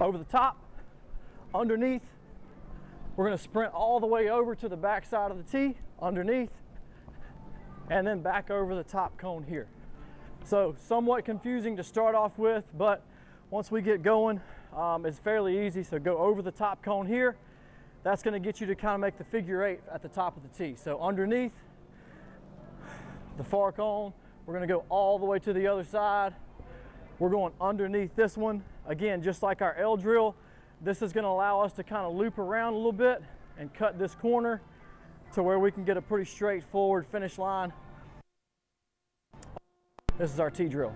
over the top, underneath. We're going to sprint all the way over to the back side of the tee, underneath, and then back over the top cone here. So somewhat confusing to start off with, but once we get going, um, it's fairly easy. So go over the top cone here. That's going to get you to kind of make the figure eight at the top of the tee. So underneath the far cone, we're going to go all the way to the other side. We're going underneath this one. Again, just like our L drill, this is going to allow us to kind of loop around a little bit and cut this corner to where we can get a pretty straightforward finish line. This is our T drill.